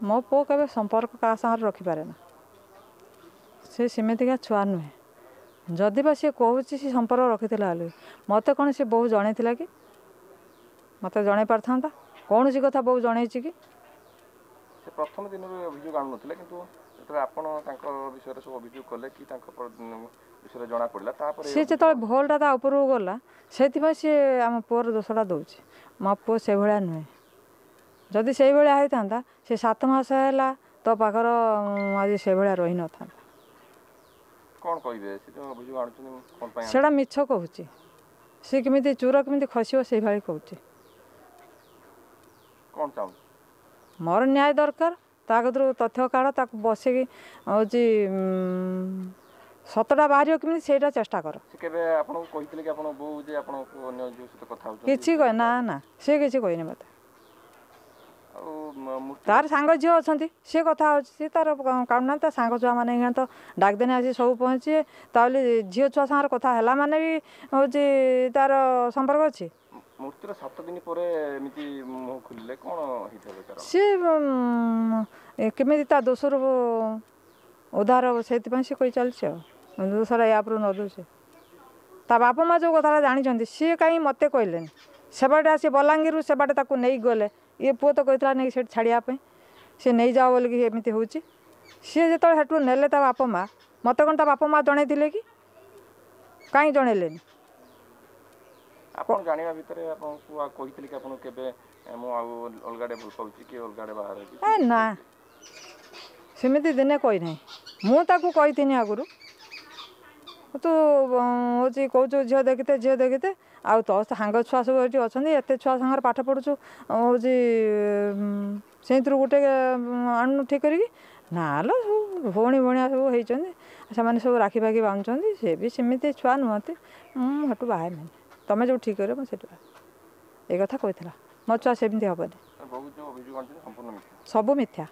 ମୋ ପୁଅ କେବେ ସମ୍ପର୍କ କାହା ସାଙ୍ଗରେ ରଖିପାରେ ନା ସେ ସେମିତିକା ଛୁଆ ନୁହେଁ। ଯଦି ବା ସିଏ କହୁଛି ସେ ସମ୍ପର୍କ ରଖିଥିଲା ବୋଲି ମୋତେ କ'ଣ ସେ ବୋଉ ଜଣେଇଥିଲା କି? ମୋତେ ଜଣେଇ ପାରିଥାନ୍ତା? କୌଣସି କଥା ବୋଉ ଜଣେଇଛି କି? ସେ ପ୍ରଥମ ଦିନରୁ ଅଭିଯୋଗ ଆଣୁନଥିଲେ କିନ୍ତୁ ଯେତେବେଳେ ଆପଣ ତାଙ୍କ ବିଷୟରେ ସବୁ ଅଭିଯୋଗ କଲେ କି ତାଙ୍କ ବିଷୟରେ ଜଣା ପଡ଼ିଲା ତାପରେ ସିଏ ଯେତେବେଳେ ଭୁଲଟା ତା ଉପରକୁ ଗଲା ସେଇଥିପାଇଁ ସିଏ ଆମ ପୁଅର ଦୋଷଟା ଦେଉଛି। ମୋ ପୁଅ ସେଭଳିଆ ନୁହେଁ। ଯଦି ସେଇଭଳିଆ ହେଇଥାନ୍ତା ସେ ସାତ ମାସ ହେଲା ତୋ ପାଖର ଆଜି ସେଇଭଳିଆ ରହିନଥାନ୍ତା। କ'ଣ କହିବେ? ସେଇଟା ମିଛ କହୁଛି। ସେ କେମିତି ଚୁର କେମିତି ଖସିବ ସେଇଭଳି କହୁଛି। ମୋର ନ୍ୟାୟ ଦରକାର ତା କତିରୁ ତଥ୍ୟ କାଢ଼ ତାକୁ ବସିକି ହେଉଛି ସତଟା ବାହାରିବ କେମିତି ସେଇଟା ଚେଷ୍ଟା କର। କିଛି କହେ ନା ନା ସେ କିଛି କହିନି ମୋତେ। ତାର ସାଙ୍ଗ ଝିଅ ଅଛନ୍ତି ସିଏ କଥା ହେଉଛି ସିଏ ତାର କାଢୁନାହାନ୍ତି ତା ସାଙ୍ଗ ଛୁଆମାନେ ଏଇନା ତ ଡାକଦେନେ ଆସି ସବୁ ପହଞ୍ଚିବେ ତାହେଲେ ଝିଅ ଛୁଆ ସାଙ୍ଗରେ କଥା ହେଲା ମାନେ ବି ହେଉଛି ତାର ସମ୍ପର୍କ ଅଛି? ମୂର୍ତ୍ତିର ସାତ ଦିନ ପରେ ଏମିତି ମୁହଁ ଖୋଲିଲେ କ'ଣ ସିଏ କେମିତି ତା ଦୋଷରୁ ଉଦ୍ଧାର ହେବ ସେଇଥିପାଇଁ ସିଏ କହି ଚାଲିଛି ଆଉ। ଦୋଷଟା ୟା ଉପରୁ ନ ଦେଉଛି। ତା ବାପା ମା ଯେଉଁ କଥାଟା ଜାଣିଛନ୍ତି ସିଏ କାହିଁ ମୋତେ କହିଲେନି? ସେବାଟେ ଆସି ବଲାଙ୍ଗୀରରୁ ସେବାଟେ ତାକୁ ନେଇକି ଗଲେ। ଇଏ ପୁଅ ତ କହିଥିଲା ନେଇକି ସେଠି ଛାଡ଼ିବା ପାଇଁ। ସିଏ ନେଇଯାଅ ବୋଲିକି ଏମିତି ହେଉଛି। ସିଏ ଯେତେବେଳେ ସେଠୁ ନେଲେ ତା ବାପା ମା ମୋତେ କ'ଣ ତା ବାପା ମା ଜଣେଇଥିଲେ କି? କାହିଁ ଜଣେଇଲେନି? ଆପଣ ଜାଣିବା ଭିତରେ ଆପଣଙ୍କୁ ଆଉ କହିଥିଲେ କି ଆପଣ କେବେ ଏ, ମୁଁ ଆଉ ଅଲଗା ଆଡ଼େ ଭଲ ପାଉଛି କି ଅଲଗା ଆଡ଼େ ବାହାର ହେବି ଏ ନା। ସେମିତି ଦିନେ କହିନାହିଁ ମୁଁ ତାକୁ କହିଥିନି ଆଗରୁ। ତୁ ଉଁ, ହେଉଛି କହୁଛୁ ଝିଅ ଦେଖିତେ ଝିଅ ଦେଖିତେ ଆଉ ତୋ ସାଙ୍ଗ ଛୁଆ ସବୁ ଏଠି ଅଛନ୍ତି ଏତେ ଛୁଆ ସାଙ୍ଗରେ ପାଠ ପଢ଼ୁଛୁ ହେଉଛି ସେଇଥିରୁ ଗୋଟେ ଉଁ, ଆଣୁନୁ ଠିକ୍ କରିକି। ନାଲୋ ସବୁ ଭଉଣୀ ଭଉଣିଆ ସବୁ ହେଇଛନ୍ତି ସେମାନେ ସବୁ ରାକ୍ଷୀ ଫାକ୍ଷୀ ବାନ୍ଧୁଛନ୍ତି ସେ ବି ସେମିତି ଛୁଆ ନୁହନ୍ତି। ମୁଁ ସେଠୁ ବାହା ହେବିନି ତମେ ଯେଉଁ ଠିକ୍ କରିବ ମୁଁ ସେଠୁ ବାହା ହେବି। ଏଇ କଥା କହିଥିଲା। ମୋ ଛୁଆ ସେମିତି ହେବନି। ବହୁତ ଯେଉଁ ଅଭିଯୋଗ ଆଣୁଛନ୍ତି ସମ୍ପୂର୍ଣ୍ଣ ମିଥ୍ୟା। ସବୁ ମିଥ୍ୟା।